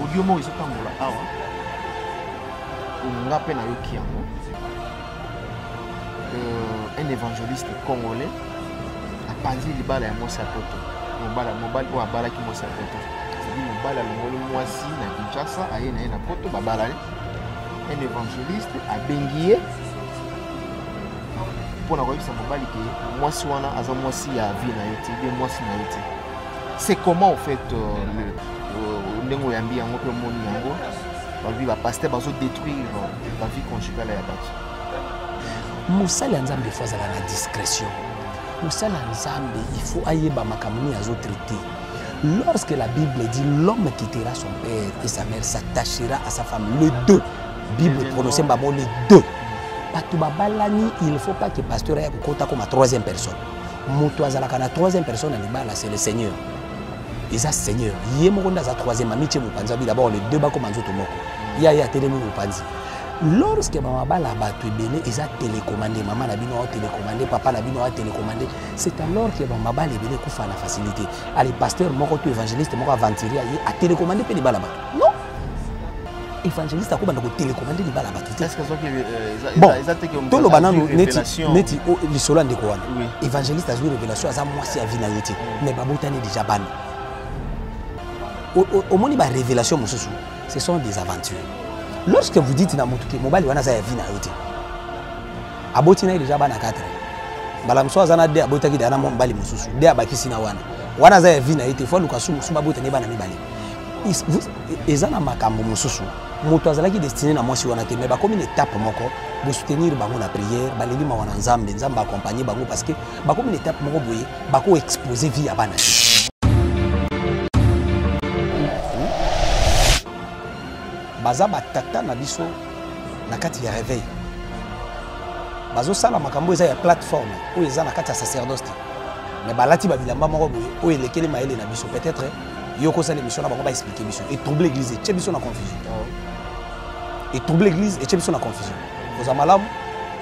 audio moko ezotambola awa. Nga mpe yango. Euh, un évangéliste congolais apanzi libala ya mwasi ya mobala mobali oyo abalaki mwasi ya poto. Cedi mobali alongoli na kinshasa aye na ye na poto babalani un évangéliste abengi ye. Mpona koyebisa mobali ke mwasi wana aza mwasi ya vie na yo te bien mwasi na te. C'est comment au fait le- euh, ndenge oyambi yango mpe omoni yango balobi bapaster bazodétruire bavie conjugale ya bato. Mosali ya nzambe ifo azala na discrétion. Mosali ya nzambe ifo ayeba makambo nini azotraite lorsque la bible dit l'homme quittera son père et sa mère s'attachera à sa femme. Le deux. Bible Deuxième prononce bango le deux. Bato babalani il faut pas que pasteur aya kokota koma troisième personne. Moto troisième personne c'est le seigneur eza seigneur. Ye moko nde aza troisième amitie mopanzi abi d'abord le deux bakoma nzoto moko. Ye aye atelemi mopanzi. Lorsque bamabala ya bato ebele eza télécommandé. Mama na bino aotélécommandé papa na bino aotélécommandé c'est alors que bamabala ebele ekufa na facilité. Ali pasteur moko to évangéliste moko aventurier aye atélécommandé mpe libala bato. Non! Évangéliste akobanda kotélécommandé libala bato ke moto toloba nano neti révélation. neti o- lisolo ya ndeko wana. Évangéliste azwi révélation aza mwasi ya vi na ye te. Mais babotani déjà bana omoni barévélation mosusu ce sont des aventures. Lorsque vous dites na motu ke mobali wana aza ya vi na yo te. Aboti na ye déjà bana 4 mbala mosusu aza na de abotaki daya na mobali mosusu. De abakisi na wana. Wana aza ya vi na ye te fo aluka su mosusu babotani ye bana mibale. Eza na makambo mosusu. Moto azalaki destiné na mwasi wana te mais bakomi na étape moko bosoutenir bango na prière baleli mawa na nzambe. Nzambe akompagne bango parce que bakomi na étape moko boye bakoexpose vie ya bana te baza batata na biso na kati ya réveil. Bazosala makambo eza ya plateforme oyo eza na kati ya sacerdoce. Te mais balati babilamba moko boye oyo elekeli mayele na biso. Peut-être yo okosala émission na bango baexplike biso. Etrouble église etie biso na confusion. Etrouble église etie biso na confusion. Koza malamu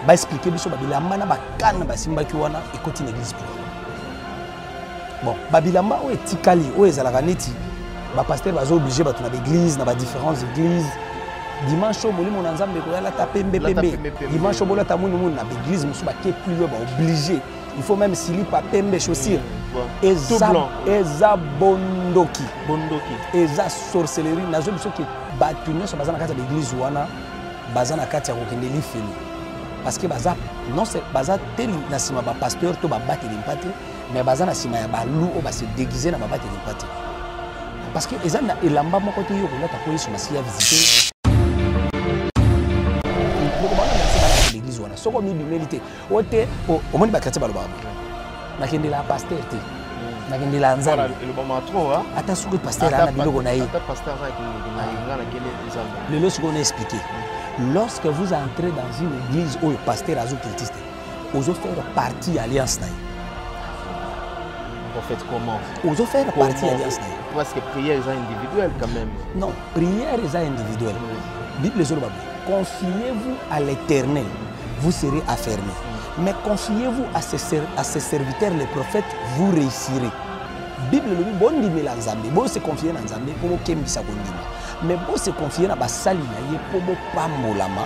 baexplike biso babilamba na bakana basimbaki wana ekoti na église pour bon babilamba oyo etikali oyo ezalaka neti bapaster baza oblige bato na baeglise na badifférence église dimanche oyo molimo na nzambe koyalata pembe Lata pembe. pembe pembe. dimanche oyo bolata moni na baeglise mosusu bakepli oyo baoblige il faut même silipa pembe chaussure Tout eza, bondoki. Eza sorcellerie. Nazoyebi soki bato nyonso baza na kati ya baeglise wana baza na kati ya kokende lifelo parce que baza baza te na nsima bapasteur to babateli mpa te mais baza na nsima ya balu oyo base déguise na babateli mpa te parce que eza na elamba moko te yo kolata po yesu masi ya visite l'église wana soko omibimeli te o te o- omoni bakretien balobaka nakendela ya paster te nakendela ya nzambe elobama tro ata soki paster aa na biloko na ye ata paster aza na yenga na kende nzambe lelo sikoyo na expliqué. Lorsque vous entrez dans une église oyo paster azo cultiste ozo faire partie alliance na ye en fait comment ozo faire partie ya Comment? alliance na ye parce que prière eza individuelle quand même. Non prière eza individuelle bible boye confiez-vous à l'éternel vous serez affermé mais confiez-vous à ses, ser- à ses serviteurs les prophètes vous réussirez. Bible elobi bondimela nzambe bose confie na nzambe mpo bokembisa kondima mais bose confie na basali na ye mpo bopambolama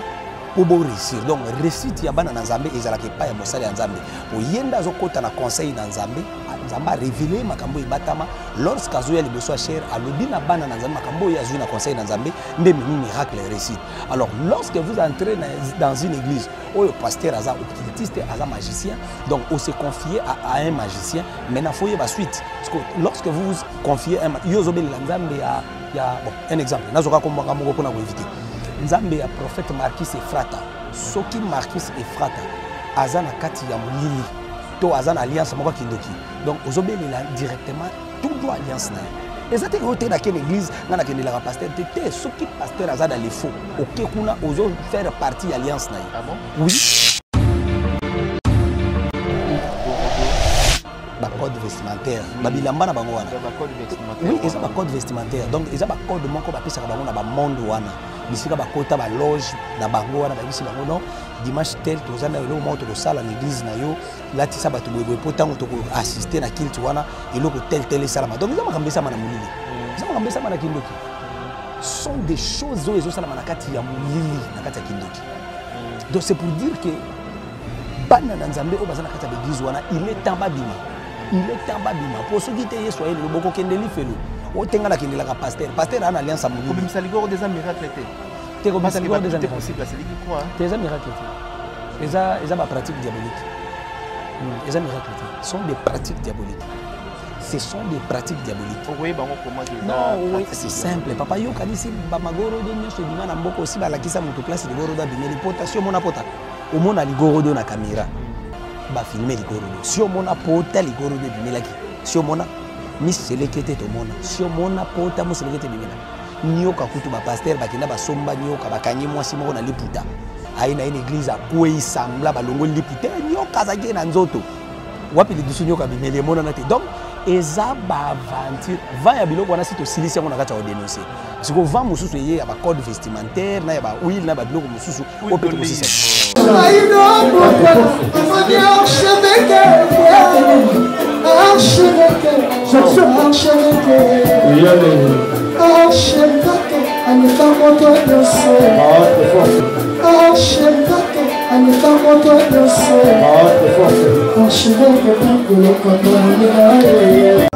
mpo boréussir donc réussite ya bana na nzambe ezalaka epai ya mosali ya nzambe. Oyenda azokɔta na conseil na nzambe. Nzambe arevele makambo ebatama. Lorsque azoya liboso ya chere alobi na bana na nzambe makambo oyo azwi na conseil na nzambe nde miracle réussite alors lorsque vous entrez dans une église oyo pasteur aza occultiste aza magicien donc on se confie à, à un magicien maintenant faut yeba suite. Parce que lorsque vous vous confiez yo ozobelela nzambe ya, ya bon, un exemple. Nazoka kombanga moko mpona koevite nzambe ya prophète markis efrata. Soki markis efrata aza na kati ya molili to aza na alliance moko akindoki donc ozobelela directement tout droit alliance na ye. Eza te oyo te nakende église nga nakendelaka paster te te soki paster aza na lefaux oke kuna ozo faire partie ya alliance na ye. Ah oui. Bacode vestimentaire. Babilamba na bango wana. Oui eza bacode vestimentaire. Donc eza bacode moko bapesaka bango na bamonde wana bisika bakota baloge na bango wana bayebisi bango non? Dimanche tel toza na eloko moko tokosala na église na yo latisa bato boyeboye mpo ntango tokoassiste na kilte wana eloko tel tel esalama. Donc eza makambo esama na molili. Eza makambo esama na kindoki. Sont des choses oyo ezosalama na kati ya molili na kati ya kindoki. Donc c'est pour dire que bana na nzambe oyo baza na kati ya baeglise wana il est temps babima. Il est temps babima. Mpo soki te yesu ayelelo bokokende lifelo otenga nakendelaka paster paster aa na alliance des miracle te eza bapratique diabolique eza miracle te sont des pratiques diaboliques. Ce sont des pratiques diaboliques. Koma non c'est simple. Papa yokanisi bamagorodo nyonso ebima na mboka osi balakisa moto place ligorodo abimeli pota si omona pota. Omona ligorodo na kamera bafilme ligorodo si omona pota ligorodo ebimelaki si omona miseleke te tomona. Si omona pota moseleke te ebimela nioka kutu bapaster bakenda basomba nioka bakangi mwasi moko na liputa. Aye na ye na eglize akwei sambla balongoli liputa nioka azalaki ye na nzoto. Wapi lidusu nyoka bimeli emonana te. Donc eza baaventure va ya biloko wana si tosilisi yango na kati ya kodenonse siko va mosusu eye ya bacode vestimentaire na ya bahuile na babiloko mosusu oyo mpe tokosisa ashireke ashireke ashireke aleka moto nyonso ashireke aleka moto nyonso ashireke bakolokaka ye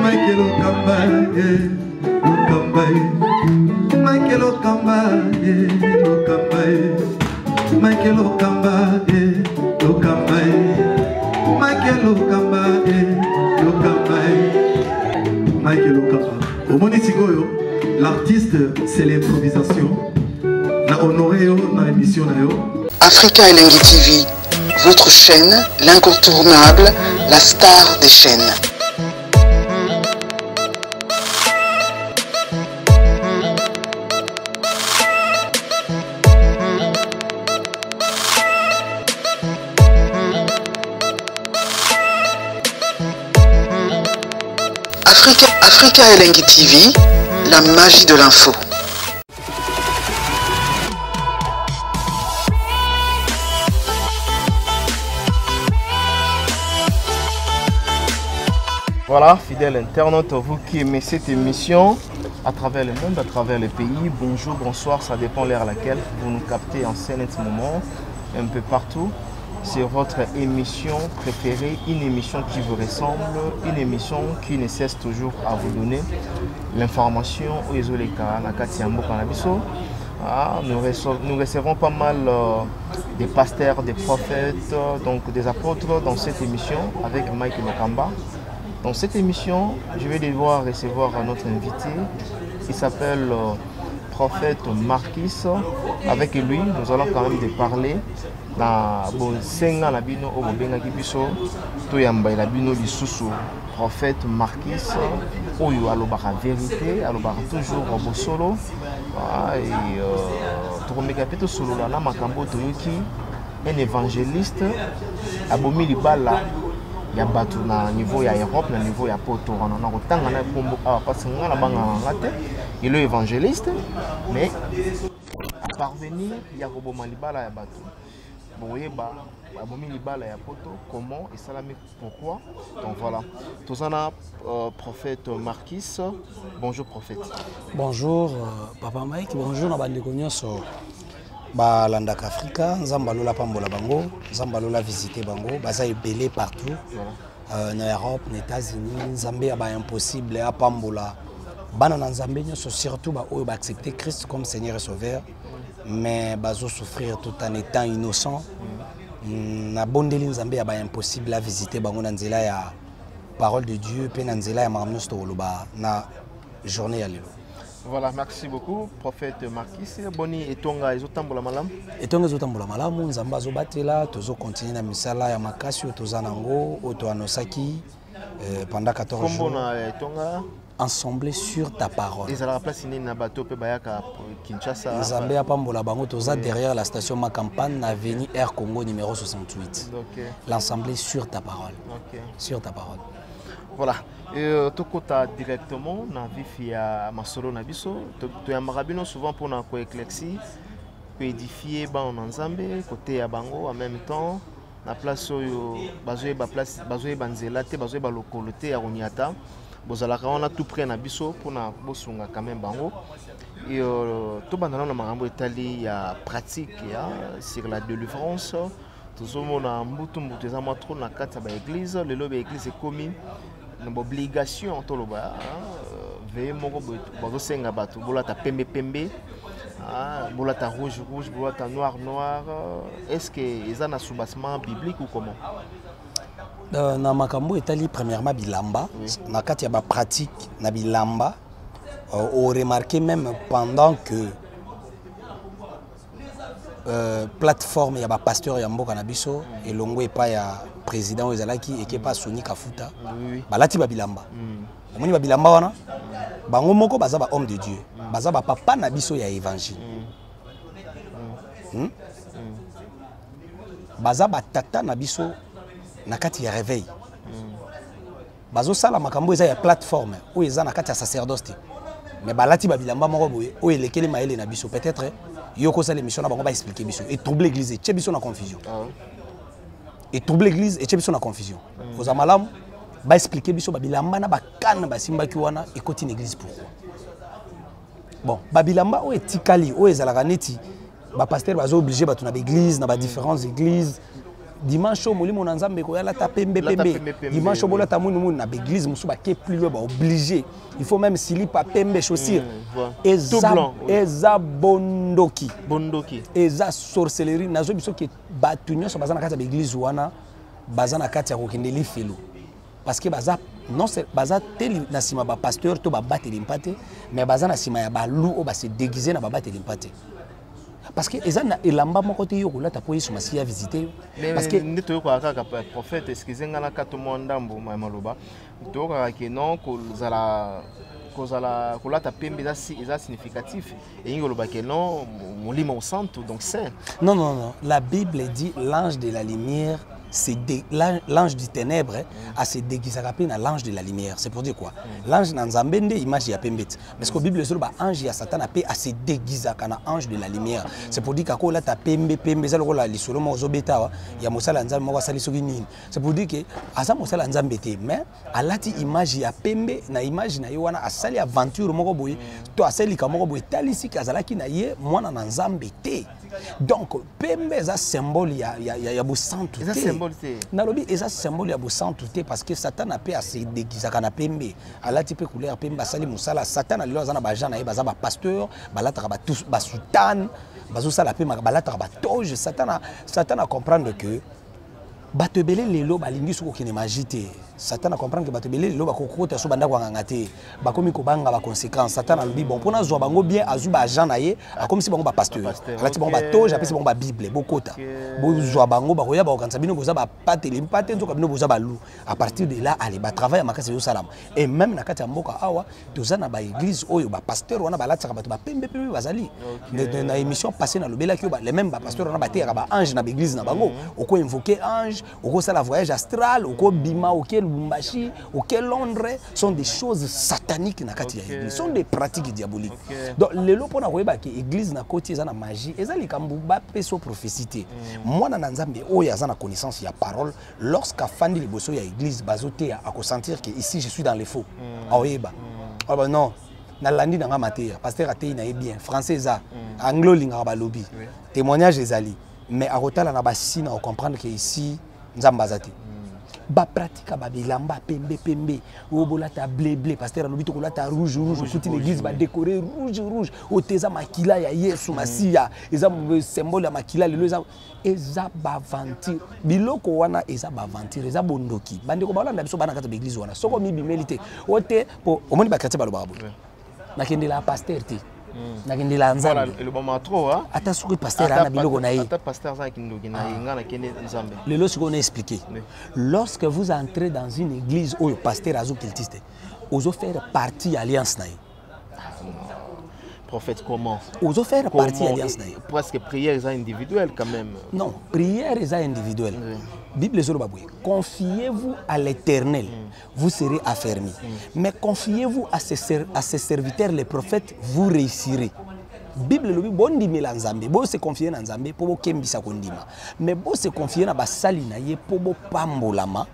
Mike, it'll come back, yeah, it'll come back. Mike lokamba ye lokamba ye mike lokamba ye lokamba ye mike lokamba ye lokamba ye mike lokamba omoni sikoyo l'artiste c'est l'improvisation. Na honore yo na émission na yo. Africa Elengi TV, votre chaîne, l'incontournable, la star des chaînes. Africa, Africa TV, la magie de l'info. Voilà, fidèle internaute, vous qui aimez cette émission à travers le monde, à travers le pays, bonjour, bonsoir, ça dépend l'heure à laquelle vous nous captez en scène en ce moment, un peu partout. C'est votre émission préférée, une émission qui vous ressemble, une émission qui ne cesse toujours à vous donner l'information. Ah, nous, recevons, nous recevons pas mal euh, des pasteurs, des prophètes, euh, donc des apôtres dans cette émission avec Mike Lokamba. Dans cette émission, je vais devoir recevoir notre invité. Il s'appelle euh, Prophète Marquis. Avec lui, nous allons quand même parler na bosenga na bino oyo bobengaki biso toyamba na bino lisusu. Prophète marquis oyo alobaka vérité alobaka toujours bosolo. Euh, tokomeka mpe tosolola na makambo oyo toyoki. Un évangéliste abomi libala ya bato na niveau ya europe na niveau ya poto wana na kotanga na nkombo awa mpasi nga na bangaka nga te elo évangéliste mais parvenir ya koboma libala ya bato boyeba abomi libala ya poto comment esalami pourquoi? Donc voilà. Toza na euh, prophète marquis. Bonjour prophète. Bonjour euh, papa mike. Bonjour na bandeko nyonso. Balandaka afrika nzambe alola pambola bango nzambe alola visite bango baza ebele partout. Voilà. euh, na europe na états-unis nzambe ya baimpossible apambola bana na nzambe nyonso surtout baoyo baaccepte christ comme seigneur et sauveur mais bazosouffrir tout en étant innocent. Mm, nabondeli nzambe ya baimpossible avisite bango na nzela ya parole de dieu mpe na nzela ya makambo nyonso tokoloba na journée ya lelo. Voilà merci beaucoup prophète marquis. Boni etonga ezotambola malamu? Etongo ezotambola malamu. Nzambe azobatela tozokontinue na misala ya makasi oyo toza nango oyo toanosaki euh, pendant 14 kombo jours. na etonga ensemble sur ta parole. Nzambe apambola bango toza derrière la station avenue air congo numéro 68 ok. L'ensemble sur ta parole. Sur ta parole. Voilà. Euh, tokota directement na ya masolo na biso. To- toyambaka bino souvent mpona koéclairci koédifie bana na nzambe koteya bango en même temps. Na place oyo bazoyeba nzela te bazoyeba lokolo te ya koniata bozalaka wana tout près na biso mpona bosunga quand même bango. Euh, na makambo etali ya pratique ya sur la délivrance. Tozomona mbutu mbutu eza mwa tro na kati ya baeglise lelo baeglise ekomi na baobligation toloba veye moko bazosenga bato bolata pembe ah, bolata rouge rouge bolata noir noir. Est ce que eza na soubassement biblique ou comment? Euh, na makambo etali premièrement bilamba. Na kati ya bapratique na bilamba. Euh, oremarke même pendant que euh, plateforme ya bapasteur ya mboka na biso elongo epai ya président oyo ezalaki ekepa soni kafuta balati babilamba omoni babilamba wana bango moko baza bahomme de dieu. Baza bapapa na biso ya évangile. Hmm? baza batata na biso na kati ya réveil. Bazosala makambo eza ya plateforme oyo eza na kati ya sacerdoce. Te mais balati babilamba moko boye oyo elekeli mayele na biso. Peut-être yo kosala émission na bango baexplike biso. Etrouble église etie biso na confusion. Ah, etrouble église etie biso na confusion. Koza malamu baexplike biso babilamba na bakana basimbaki wana ekoti na église pourquoi bon babilamba oyo etikali oyo ezalaka neti bapaster baza oblige bato na baéglise na badifférentes églises dimanche oyo molimo na nzambe koyalata pembe pembe. dimanche oyo bolata muni na baéglise mosusu bake plus loin baoblige il faut même silipa pembe chaussure Mm, eza, bondoki. Eza sorcellerie. Nazoyebi soki bato nyonso baza na kati ya baeglise wana baza na kati ya kokende lifelo. Parce que baza non baza te na nsima bapasteur to babateli mpa te mais baza na nsima ya balu oyo base déguise na babateli mpa te parce que eza na elamba moko te yo kolata mpo yesu masiya visite yo. Parce que nde toyokaka kaka prophète excuse nga na kato mwa ndambo ya maloba? Toyokaka ke non kozala kozala kolata pembe eza eza significatif. Eyingi koloba ke non mo- molimo santo donc saint. Non, non, non. La Bible dit l'ange de la lumière, l'ange du ténèbre a se déguisé dans l'ange de la lumière. C'est pour dire quoi? L'ange dans Zambende, image ya pembet. Parce que la Bible sur ange ya Satan a a se déguisé dans ange de la lumière. C'est pour dire que là ta pembe pembe ça le la lisolo mo zobeta ya mosala nzambe mo basali soki nini. C'est pour dire que asa mosala nzambe te mais alati image ya pembe na image na ye wana asali aventure moko boye to asali ka moko boye talisi kazalaki na ye mwana na nzambe te. Donc pembe eza symbole ya, ya, ya, ya bosantu te. Nalobi eza symbole ya bosantu te parce que satan mpe asedegizaka na pembe. Alati mpe couleur pembe asali mosala. Satan lelo aza na bajean na ye baza bapasteur balataka basutane bazosala mpe balataka batoge satan a- satan a comprendre que bato ebele lelo balingi soki kokende magi te satan acomprendre ke bato ebele lelo bakokota so bandako anganga te. Bakomi kobanga baconséquence satan alobi bon mpona azwa bango bien azwi baagent na ye akomisi bango bapasteur alati bango batoge apesi bango babible bokota. Ok. bozwa bango bakoya bakokanisa bino boza bapateli mpa te nzoka bino boza balu à partir de là ale batravail ya makasi ezosalama. Et même na kati ya mboka awa toza na baeglise oyo bapasteur wana balatisaka bato bapembepembe bazali. Na- émission passé nalobelaki yo ba- les mêmes bapasteur wana bateyaka baange na baeglise na bango. Okoinvoke ange okosala voyage astral okobima lubumbashi oke londres sont des choses sataniques na kati ya Ok. église. Sont des pratiques diaboliques. Ok. donc lelo mpona koyeba ke église na koti eza na magie eza likambo bapesa o prophétie te mwana na nzambe oyo aza na connaissance ya parole lorsque afandi liboso ya église bazoteya akosentir ke ici je suis dans les faux. Aoyeba. Aloba non. Nalandi nanga mateya. Paster ateyi na ye bien. Français eza. Anglais olingaka balobi. Témoignage ezali. Mais akotala na basine akokomprendre ke ici nzambe aza te bapratika babilamba pembe pembe. Oyo bolata bleble paster alobi tokolata rouge rouge okuti l'église badécore rouge rouge. Oyo te eza makila ya yesu masiya eza symbole ya makila lelo eza eza baventure biloko wana eza baventure eza bondoki. Bandeko balanda biso bana kati ya baeglise wana. Soko omibimeli te. O te po omoni bakretien balobaka boye. Nakendela ya paster te nakendela nzambe. Ah. ata soki paster aa na biloko na ye. Nzambe. Lelo sikoyo na Oui. lorsque vous entrez dans une église oyo paster azocultiste ozofaire partie ya alliance na ye prophète comment ozofaire partie ya Comment alliance presque prière individuelle quand même. Non prière individuelle. Bible ezoloba boye confiez-vous à l'éternel vous serez affermis. Mais confiez-vous à à ses serviteurs les prophètes vous réussirez. Bible elobi bondimela nzambe. Bose confie na nzambe mpo bokembisa kondima. Mais bose confie na basali na ye bopambolama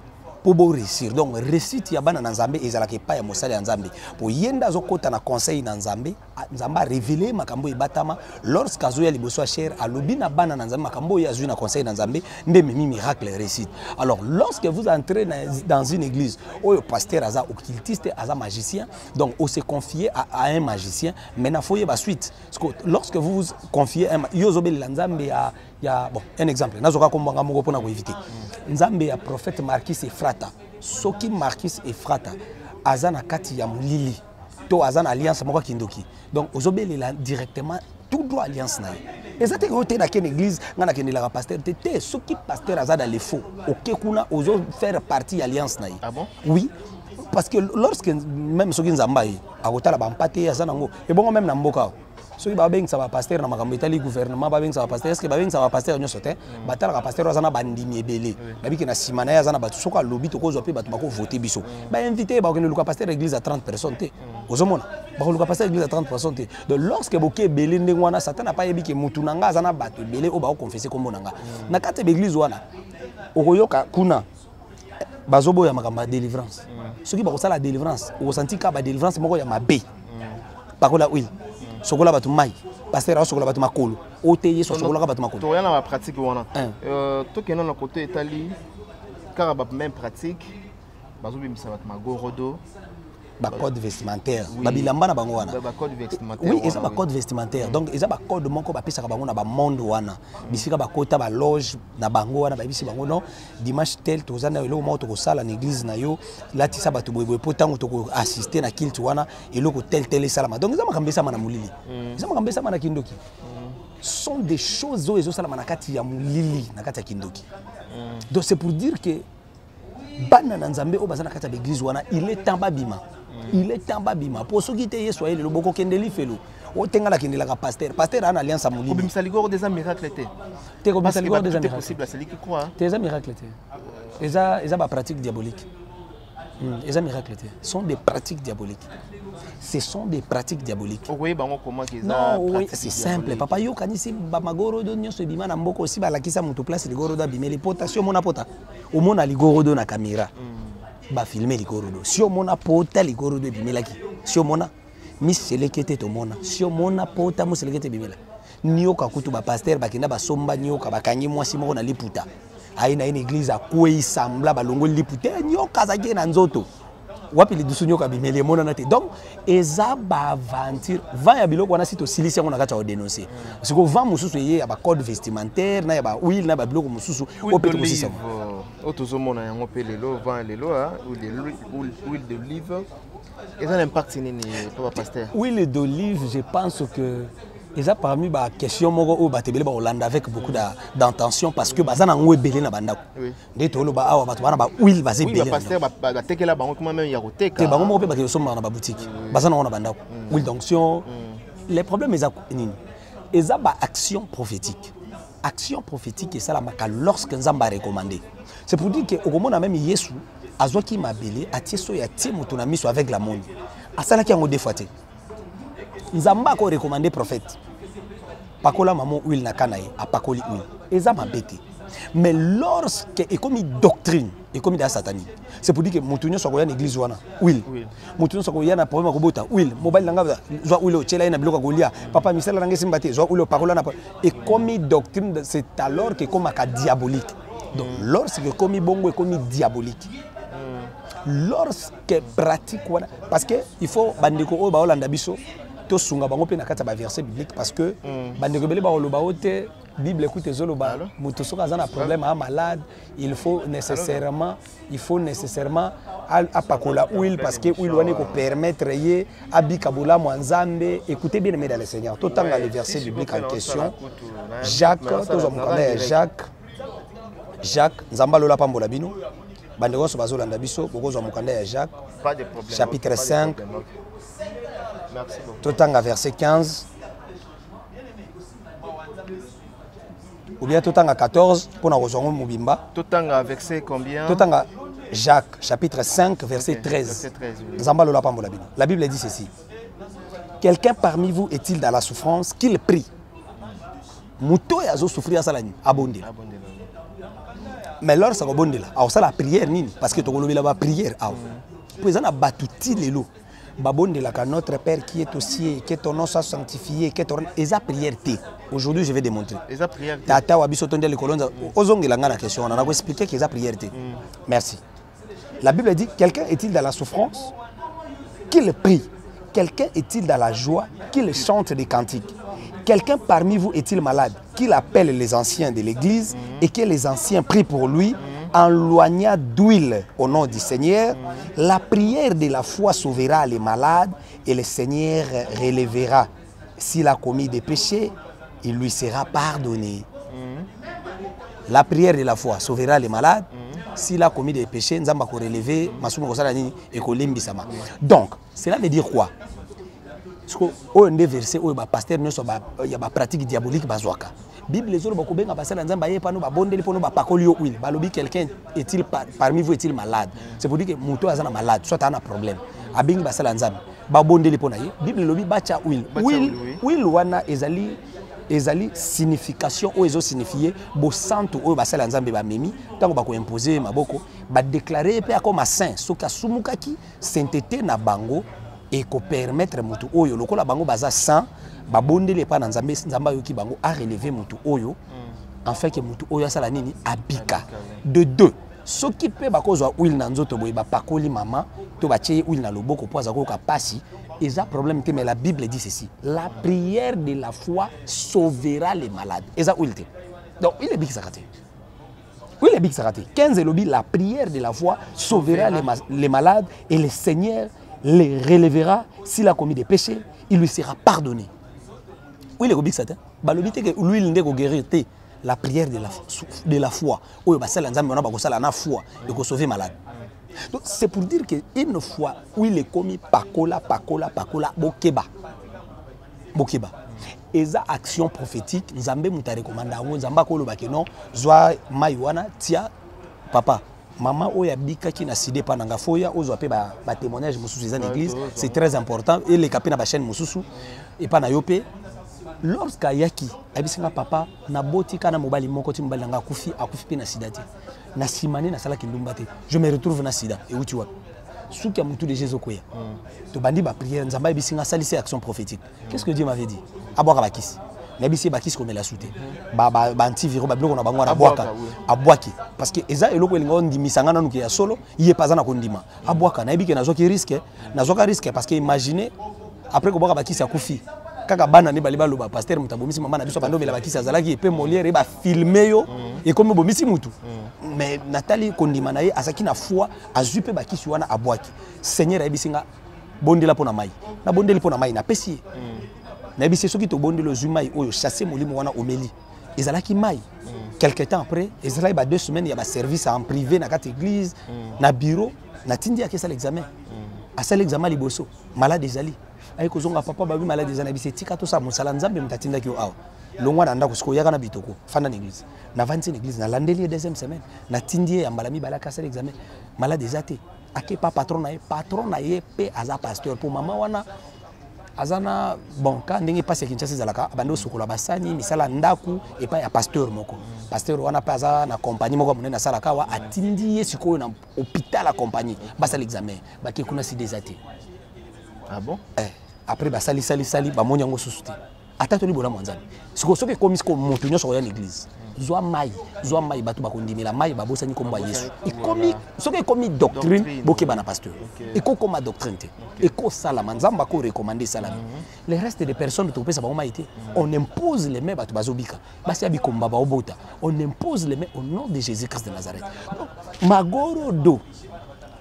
mpo boréussir donc réussite ya bana na nzambe ezalaka ya mosali ya nzambe. Mpo ye nde na conseil na nzambe nzambe arevele makambo ebatama. Lorsque azoya liboso ya chere alobi na bana na makambo oyo azwi na conseil na nzambe nde miracle réussite. Alors lorsque vous entrez dans une église oyo pasteur aza occultiste aza magicien donc on se confie à, à un magicien maintenant faut yeba suite. Parce que lorsque vous vous confiez yo ozobelela nzambe ya, ya bon un exemple nazoka kombanga moko mpona koevite nzambe ya prophète markis efrata soki markis efrata aza na kati ya molili to aza na alliance moko ya kindoki donc ozobelela directement tout droit alliance na ye. Eza te oyo te nakende église ngai nakendelaka paster te te soki paster aza dans le faux oke kuna ozofaire partie ya alliance na ye. Ah bon? oui parce que lorsque même soki nzambe aye akotala bampate aza nango. Ebongo même na mboka awa soki babengisa bapaster na makambo etali gouvernement babengisa bapaster estce babengisa bapaster nyonso te? Batalaka paster oyo aza na bandimi ebele. Babiki na nsima na ye aza na bato. Soki alobi tokozwa mpe bato bakovote biso. Bainvite bakokende luka paster église ya 30 personnes te. Ozomona? Bakoluka paster église ya 30 personnes te. Donc lorsque boke ebele ndenge wana satan apa yebi ke mutu na nga aza na bato ebele oyo bakokonfese kombo na nga. Na kati ya baeglise wana okoyoka kuna bazoboya makambo ya délivrance. Soki bakosala délivrance okosanti ka badélivrance moko ya mabe. Pakola oil sokola bato mai paster aosokola bato makolo o te ye sosokolaka bato makolo toya na bapratique wana. Euh, tokenda na kote etali kaka bameme pratique bazobimisa bato magorodo bacode vestimentaire. Babilamba na bango wana. Oui eza bacode vestimentaire. Donc eza bacode moko bapesaka bango na bamonde wana. Bisika bakota baloge na bango wana bayebisi bango. Non dimanche tel toza na eloko moko tokosala na église na yo. Latisa bato boyeboye mpo ntango tokoassiste na kilte wana eloko tel tel esalama. Donc eza makambo esama na molili. Eza makambo esama na kindoki. Sont des choses oyo ezosalama na kati ya molili na kati ya kindoki. Donc c'est pour dire que bana na nzambe oyo baza na kati ya baeglise wana il est temps babima il est temps babima. Mpo soki te yesu aye lelo bokokende lifelo otenga nakendelaka paster paster aa na alliance kobimisa ligorodo eza miracle te te likoro bato eza te eza miracle te eza eza bapratique diabolique. Mm, eza miracle te sont des pratiques diaboliques. Ce sont des pratiques diaboliques. Ke eza non c'est simple. Papa yokanisi bamagorodo nyonso ebima na mboka osi balakisa moto place ligorodo abimeli pota si omona pota. Omona ligorodo na kamera bafilme ligorodo si omona pota ligorodo ebimelaki. Si omona miseleke te tomona. Si omona pota moseleke te ebimela. Nioka kutu bapaster bakenda basomba nioka bakangi mwasi moko na liputa. Aye na ye na église akwei sambla balongoli liputa Eh, nioka azalaki na nzoto. Wapi lidusu nyoka bimeli emonana te. Donc eza baaventure vin ya biloko wana si tosilisi yango na kati ya kodénonce siko vin mosusu eye ya bacode vestimentaire na ya bahuile na babiloko mosusu. Tokosisa d'olive oyo tozomona yango mpe lelo vin lelo ah, huile d'olive. Eza na impact nini mpo bapaster huile d'olive je pense que eza parmi baquestion moko oyo bato ebele bakolanda avec beaucoup d'intention parce que baza nango ebele na bandako. Oui. nde toloba awa bato bana bahuile baza oui ebele na bapaster ba- ba- batekela bango kuma meme ya koteka. Te bango moko mpe bakende kosombaka na baboutique baza nango na bandako. Huile d'onction. Les problèmes eza nini? Eza baaction prophétique action prophétique esalamaka lorsque nzambe arecommande c'est pour dire ke okomona meme yesu azwaki mabele atie so ya tie moto na miso avec la monde asalaki yango deux fois te. Nzambe akorecommande prophète. Pakola mamo huile na ka na ye apakoli huile. Eza mabe te mais lorsque ekomi doctrine ekomi da satanique c'est pour dire que moto nyonso akoya na église wana Huile. moto nyonso akoya na problème akobota huile. Mobali nanga zwa huile otyela ye na biloko akolia papa misala nanga esimba te zwa huile opakola na ekomi doctrine c'est alors que ekomaka diabolique. Donc lorsque ekomi bongo ekomi diabolique. Lorsque pratique wana parce que il faut bandeko oyo baolanda biso tosunga bango mpe na kati ya baverset biblique parce que bandeko ebele bakoloba o te bible ekuti ezoloba moto soki aza na problème malade il faut nécessairement il faut nécessairement apakola huile parce que huile wana ekopermettre ye abika bolamu ya nzambe écoutez bien aimé dans le seigneur totanga le verset biblique en question jacques tozwa mokanda ya jacques jacques nzambe alola pambola bino bandeko nyonso bazolanda biso bokozwa mokanda ya jacques Pas de problème. Chapitre Pas de 5. problème. Merci beaucoup. totanga verset 15 ou bien totanga 14 mpona kozwa ngo mobimba. Totanga verset combien? Totanga jacques chapitre 5 verset Ok, 13 verset 13, oui. pambola bino la bible. Dit ceci. Quelqu'un parmi vous est-il dans la souffrance qu'il prie? Moto oyo azosouffrir asala nini? Abondela. Abondela mais lors saka obondela akosala prière nini? Parce que tokolobela baprière awa. Mpo eza na bato ti lelo babondelaka notre père qui est aux cieux que ton nom soit sanctifié que ton eza prière te. Aujourd'hui je vais démontrer. Eza prière te. Tata wa biso na question. Eza prière te. Merci. La bible dit quelqu'un est-il dans la souffrance qu'il prie? Quelqu'un est-il dans la joie qu'il chante des cantiques? Quelqu'un parmi vous est-il malade qu'il appelle les anciens de l'église et que les anciens prient pour lui? En loignant d'huile au nom du Seigneur, la prière de la foi sauvera les malades et le Seigneur relèvera. S'il a commis des péchés, il lui sera pardonné. La prière de la foi sauvera les malades. S'il a commis des péchés, nous allons relever, Donc, cela veut dire quoi? Siko oyo nde verset oyo bapaster nyonso ba- ya bapratique diabolique bazwaka bible ezoloba kobenga basala ya nzambe aye pano babondeli mpono bapakoli yo huile. Balobi quelqu'un est-il par- parmi vous est-il malade? C'est pour dire que moto aza na malade soit aa na problème. Abengi basala ya nzambe. Babondeli mpo na ye. Bible elobi batya huile. Huile wana ezali ezali signification oyo ezosignifie bosantu oyo basala ya nzambe bamemi. Ntango bakoimpose maboko badeklare ye mpe akoma saint. Soki asumukaki sainteté na bango ekopermettre motu oyo. Lokola bango baza saint babondeli epai na nzambe nzambe ayoki bango areleve motu oyo. Enfin ke motu oyo asala nini? Abika. De deux soki mpe bakozwa huile na nzoto boye bapakoli mama to batie huile na loboko mpo aza koyoka pasi eza problème te mais la bible dit ceci la prière de la foi sauvera les malades. Eza huile te. Donc huile ebikisaka te. Huile ebikisaka te. 15 elobi la prière de la foi sauvera les, les malades et le seigneur les relèvera. S'il a commis des péchés il lui sera pardonné. Huile ekobikisa te balobi te ke l'huile nde ekoguérir te la prière de la, de la foi. Oyo basala nzambe wana bakosala na foi ekosauve malade. Donc c'est pour dire que fois huile ekomi pakola pakola pakola bokeba. Bokeba. Action prophétique. Nzambe moto arekomanda yango non zwa mai wana tia papa mama oyo abikaki na side epa na nga foya ozwa mpe ba- batémoignage mosusu eza na église c'est très important. Eleka mpe na bachaîne mosusu. Epa na yo mpe. Lorsque ayaki ayebisinga papa naboti kana mobali moko ti mobali na nga akufi akufi mpe na sida te. Na nsima nde nasalaki ndumba te. Je me retrouve na sida. Euti wapi suki ya motu deja ezokwea tobandi bapriere nzambe ayebisinga asalisi action prophétique. Qu'est ce que dieu m'avait dit? Abwaka bakisi nayebisi ye bakisi komela su te. Ba- ba- baantiviro babiloko na bango wana abwaka abwaki parce que eza eloko elinga ondimisa nga nanuki ya solo ye mpe aza na kondima. Abwaka. Nayebi ke nazwaki riske nazwaka riske parce que imagine après kobwaka bakisi akufi kaka bana bali baloba paster moto abomisi mama na biso bandobela bakisi azalaki epe moliere bafilme yo ekomi obomisi mutu mais natali kondima na ye azalaki na foi azwi mpe bakisi wana abwaki seigneur ayebisi nga bondela mpo na mai nabondeli mpo na mai napesi ye nayebisi ye soki tobondeli ozwi mai oyo chasse molimo wana omeli. Ezalaki mai quelque temps après ezalaki ba deux semaines ya baservice en privé na kati église na bureau. Natindi yaki esala examen asala examen liboso. Malade ezali. Aye kozonga papa babi malade eza na biso etika tosala mosala nzambe moto atindaki yo awa. Longwa na ndako sikoyo yaka na bitoko. Fanda na église. Navandi na église nalandeli ye deuxième semaine. Natindi ye ya mbala mibale aka asala examen malade eza te ake pa patron na ye. Patron na ye mpe aza pasteur. Mpo mama wana aza na bon ka ndenge mpasi ya kinshasa ezalaka abandi osokola basani misala ya ndako epai ya pasteur moko. Pasteur wana mpe aza na compagnie moko ya monene asalaka awa atindi ye sikoyo na hôpital ya compagnie basala examen. Bake kuna sida eza te ah bon? Eh, après basalisalisali bamoni yango susu te. Ata toli bolamu ya nzambe sikoyo soki ekomi sikoyo moto nyonso koya na église zwa mai zwa mai bato bakondimela mai babosani nkombo ya yesu. Ekomi soki ekomi doctrine bokeba na pasteur. Ok. ekokoma doctrine te. Ekosalama nzambe akorekomande esalami le reste des personnes tokopesa bango mai te on impose les mains bato bazobika. Basi ya bikomba baobota. On impose les mains au nom de jésus christ de nazareth. Donc, magorodo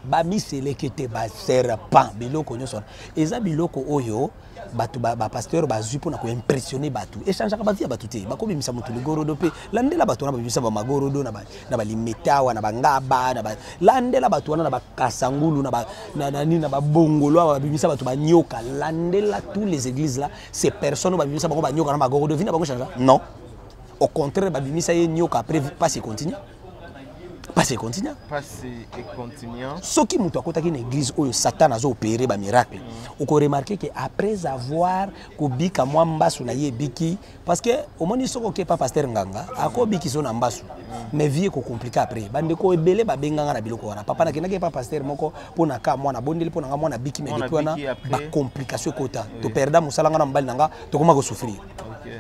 bamiseleke te baserpent biloko nyonso. Wana eza biloko oyo bato ba- bapasteur bazwi mpona koimpressionne bato. Echangeaka bavi ya bato te. Bakobimisa moto ligorodo mpe landela bato wana babimisa bamagorodo na ba- na balimetawa na bangaba landela bato wana na bakasangulu nini, na babongolo awa babimisa bato banyoka landela tous les églises là ces personnes babimisa bango banyoka na magorodo. Vi na bango changea non. Au contraire babimisa ye nyoka après pasi continue et continuant soki moto akotaki na église oyo satan azoopere bamiracle okoremarke ke après avoir kobika mwa mbasu na ye ebiki parce que omoni soki okepa paster nganga akobikisa yo na mbasu mais vie ekokomplike après. Bandeko ebele babenganga na biloko wana. Papa nakendaki epa paster moko mpo na ka mwana bondeli mpo na nga mwana biki mais depuis wana bacomplication ekota. Toperda mosala nga na mobali na nga tokoma kosouffrir.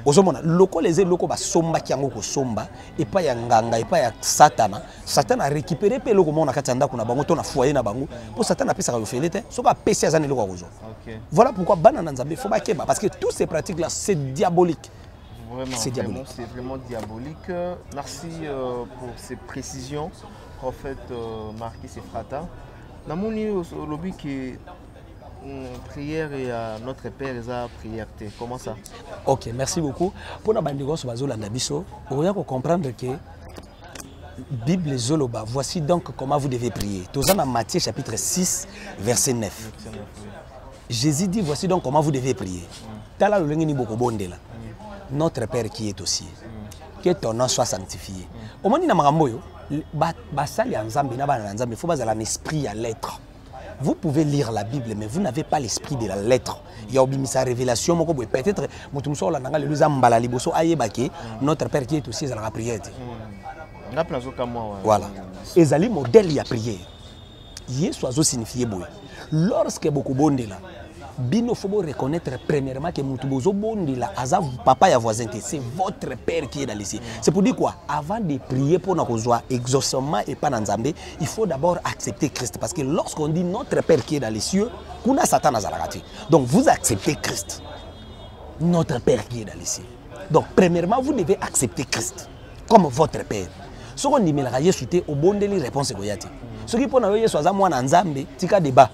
Ozomona lokola eza eloko basombaki yango kosomba epai ya nganga epai ya satana satana arécupere mpe eloko moko na kati ya ndako na bango to na foyer na bango mpo satana apesaka yo fele te soki apesi aza na eloko ya kozwa ok voilà pourquoi bana na nzambe faut bakeba parce que tous ces pratiques là c'est diabolique C'est vraiment, diabolique. c'est vraiment diabolique. Merci euh, pour ces précisions, prophète euh, Marquis Efrata. Namoni lobby que hum, prière et euh, notre Père prière. Comment ça? Ok merci beaucoup mpona bandeko nyonso bazolanda biso bible voici donc comment vous devez prier toza na matthieu chapitre 6 verset 9 Jésus dit voici donc comment vous devez prier. Notre Père qui est cieux. Que ton nom soit sanctifié. Omoni na makambo oyo ba- basali ya nzambe esprit ya lettre. Vous pouvez lire la Bible mais vous n'avez pas l'esprit de la lettre. Il y a obimisa révélation peut-être ke notre Père qui est aux cieux ezalaka prière. Wa- Voilà. ezali modèle prière. Yesu azosignifie boye. Lorsque bokobondela bino fo boreconnaître premièrement que papa ya voisin c'est votre père qui est dans les cieux. C'est pour dire quoi? Avant de prier mpona kozwa exaucement epa na nzambe il faut d'abord accepter christ. Parce que lorsqu'on dit notre père qui est dans les cieux kuna satan azalaka te. Donc vous acceptez christ. Notre Père qui est dans les cieux. Donc, premièrement, vous devez accepter Christ comme votre Père. soki ondimelaka yesu te obondeli réponse ekoya te soki mpo na yo yesu aza mwana nzambe tika deba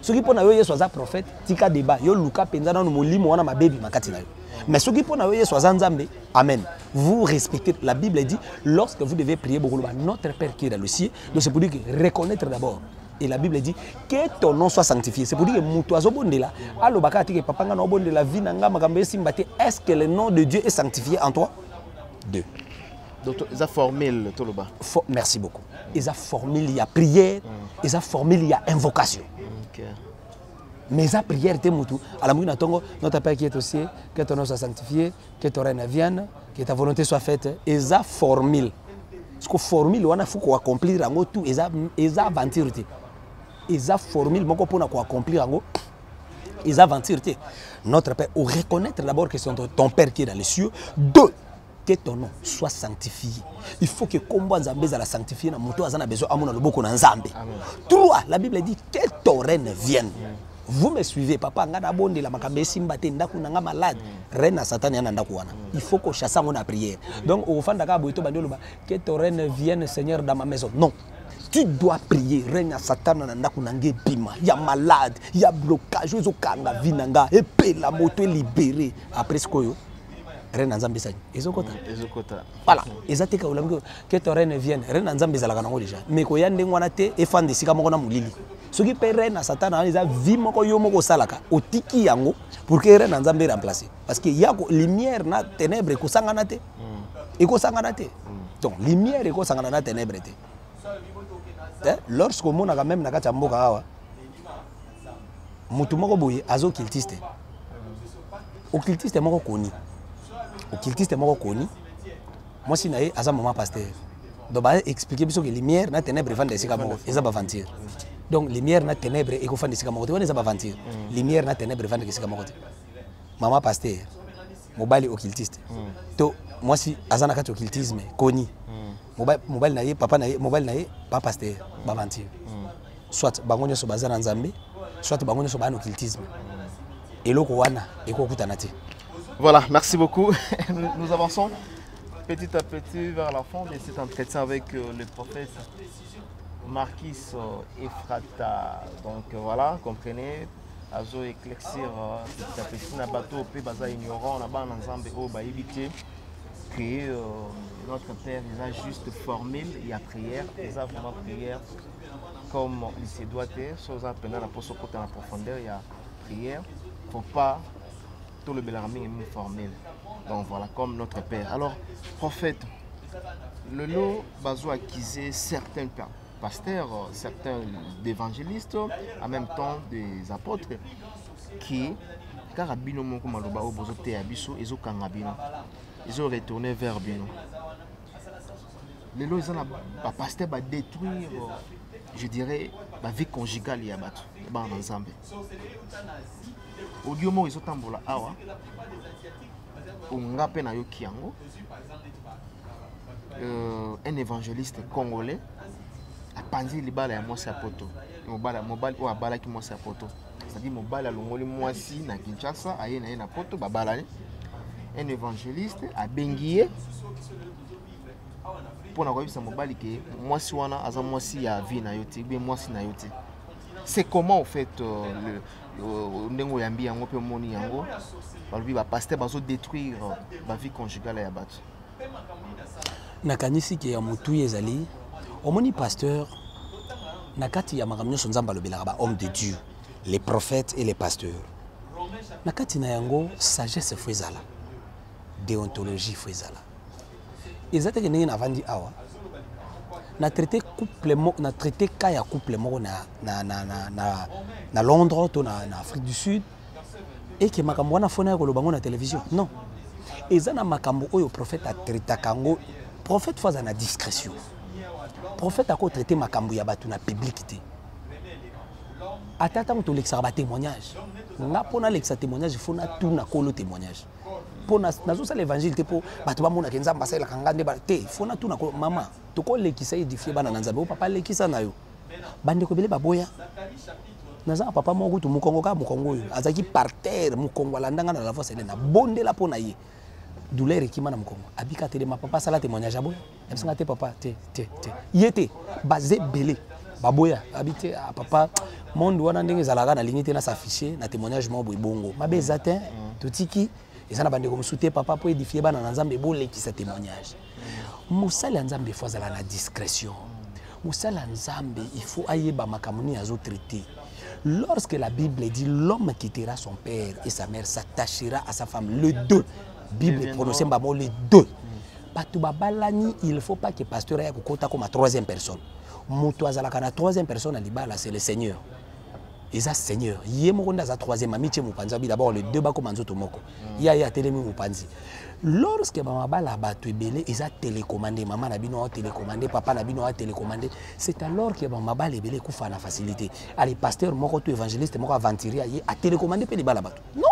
soki mpo na yo yesu aza prophète tika deba yo luka mpenza nano molimo wana mabebi makati na yo mais soki mpo na yo yesu aza nzambe amen vous respectez la bible dit lorsque vous devez prier bokoloba notre père qui est dans le ciel donc c'est pour dire que reconnaître d'abord Et la Bible dit que ton nom soit sanctifié. C'est pour dire que azobondela alobaka papa nga na obondela vie na nga makambo esimba te. Est-ce que le nom de Dieu est sanctifié en toi? Deux. Donc, eza formule toloba. Fo- Merci beaucoup. Ils ont formule, il y a prière, ils ont formule, il y a Ok. Mais eza prière na tongo notre Père qui est au ciel, que ton nom soit sanctifié, que ton règne vienne, que ta volonté soit faite. Eza formule. Parce que formule wana faut accomplir tout eza eza aventure te. Eza formule ko accomplir yango eza aventure. Notre Père, ou reconnaître d'abord que c'est ton Père qui est dans les cieux. Deux, que ton nom soit sanctifié. Il faut que kombo ya nzambe ezala sanctifié na moto aza na besoin amona loboko na nzambe. Trois, la Bible dit que ton règne vienne. Vous me suivez, papa nga nabondela makambo esimba te ndako na nga malade. Reine na satani ya na ndako wana. Il faut chasse yango na prière. Donc okofanda kaka boye to bandi oloba que ton règne vienne Seigneur dans ma maison. Non. tu dois prier règne ya satana na ndako na nga ebima ya malade ya blocage oyo ezokanga vi na nga epela moto elibere après sikoyo règne na nzambe esani ezokota. Ezokota. Voilà. Eza te kaolambi ke to reine vienne. Reine na nzambe ezalaka nango déjà. Mais koya ndenge wana te efanda esika moko na molili. Soki mpe reine na satana wana eza vi moko yo moko osalaka otiki yango pour que reine na nzambe eremplace parce que ya ko- lumière na ténèbre ekosangana te. Ekosangana te. Donc lumière ekosangana na ténèbre te. Lorsque omonaka même na kati ya mboka awa motu moko boye aza occultiste occultiste moko koni occultiste moko koni mwasi na ye aza mama paster donc baexplike biso ke lumière na ténèbre efanda esika moko eza baventure donc lumière na ténèbre ekofanda esika moko te wana eza baventure lumière na ténèbre efandaka esika moko te. Mama paster mobali occultiste. To mwasi aza na kati occultisme koni. Mobali- mobali na ye papa na ye mobali na ye pa paster baventure soit bango nyonso baza na nzambe soit bango nyonso baa na occultisme. Eloko wana ekokutana te Voilà, merci beaucoup. Nous, avançons petit à petit vers la fin de cet entretien avec euh, le prophète Marquis euh, Ephrata. Donc euh, voilà, comprenez, azo éclaircir euh, petit à petit na bateau pe baza ignorant na bana nzambe o ba éviter que euh, notre père il a juste formule il y a prière, il a vraiment prière comme il se doit chose à peine la poso côté en profondeur, il y a prière. Faut pas tout le Bélarami est formel. Donc voilà, comme notre Père. Alors, prophète, lelo bazoaccuser certains pa- pasteurs euh, certains d'évangélistes en même temps des apôtres qui kaka bino moko maloba oyo bozoteya biso ezokanga bino ezoretourne vers bino lelo eza na bapaster badétruire je dirais bavie conjugale ya bato ya bana na nzambe audio moko ezotambola awa. Onga mpe nayoki yango euh, un évangéliste congolais apanzi libala ya mwasi ya poto. Mobali oyo abalaki mwasi ya poto. C'est-à-dire mobali alongoli mwasi na kinshasa aye na na poto babalani un évangéliste abengi ye. Mpona koyebisa mobali ke mwasi wana aza mwasi ya vie na yo te bien mwasi na yo te. C'est comment au fait euh, le, ndenge oyambi yango mpe omoni yango bavie conjugale ya bato. Nakanisi ke ya omoni pasteur na kati ya makambo nyonso nzambe alobelaka bahomme de dieu les prophètes et les pasteurs. Na kati na yango sagesse fo ezala déontologie fo ezala. Eza teke awa na traité couple na traité ka ya couple moko na, na, na, na, na, na londres to na, na afrique du sud eke makambo wana fona ya koloba ngo na télévision? Non. Eza na makambo oyo prophète atraitaka yango prophète fo aza na discrétion. Prophète akotraite makambo ya bato na publike te. Ata ntango tolekisaka batémoignage nga mpo nalekisa témoignage fo natuna kolo témoignage mpo nazosala évangile te mpo bato bamonaka nzambe asalelaka nga nde te fo natuna kolo mama tokolekisa édifie bana na nzambe. O papa lekisa na yo. Bandeko ebele baboya. Naza na papa moko kutu mokongo kaka mokongo oyo azalaki par terre mokongo alandanga na lavoi selene abondela mpo na ye. Douleur ekima na mokongo. Abika telema papa asala témoignage aboya. Yebisanga te papa te te te. Ye te baza ebele baboya. Abi te ah, papa monde wana ndenge ezalaka nalingi te nasafishe na témoignage moko boye bongo. Mabe eza te totiki eza na bandeko mosusu te papa mpo édifie bana na nzambe bolekisa témoignage. Mosali ya nzambe ifo azala na discrétion. Mosali ya nzambe il faut ayeba makambo nini azotraité lorsque la bible dit l'homme quittera son père et sa mère s'attachera à sa femme le deux. Bible Deviendront- prononcé mbamo le deux. Bato babalani il faut pas que pasteur aya kokota koma troisième personne. Moto azalaka na troisième personne libala c'est le seigneur eza seigneur. Ye moko nde aza troisième amitie mopanzi abi d'abord le deux bakoma nzoto moko ye aye atelemi mopanzi. Lorsque bamabala ya bato ebele eza télécommandé mama na bino aotélécommandé papa na bino aotélécommandé c'est alors que bamabala ebele ekufa na facilité. Ale pasteur moko to évangéliste moko aventurier ye atélécommandé mpe libala ya bato non!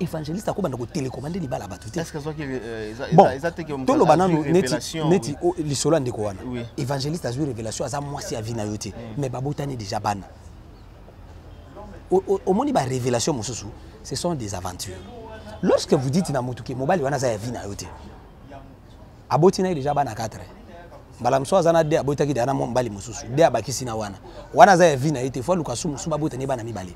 Évangéliste akobanda kotélécommandé libala ya bato te euh, bon ke toloba nanu neti, révélation, neti o- lisolo ya ndeko wana. Évangéliste azwi révélation aza mwasi avi na yo te. Mais babotani déjà bana omoni barévélation mosusu ce sont des aventures. Lorsque vous dites na motu ke mobali wana aza ya vi na yo te. Aboti na ye déjà bana 4 mbala mosusu aza na de abotaki deya na mobali mosusu. De abakisi na wana. Wana aza ya vi na ye te fo aluka su mosusu babotani bana mibale.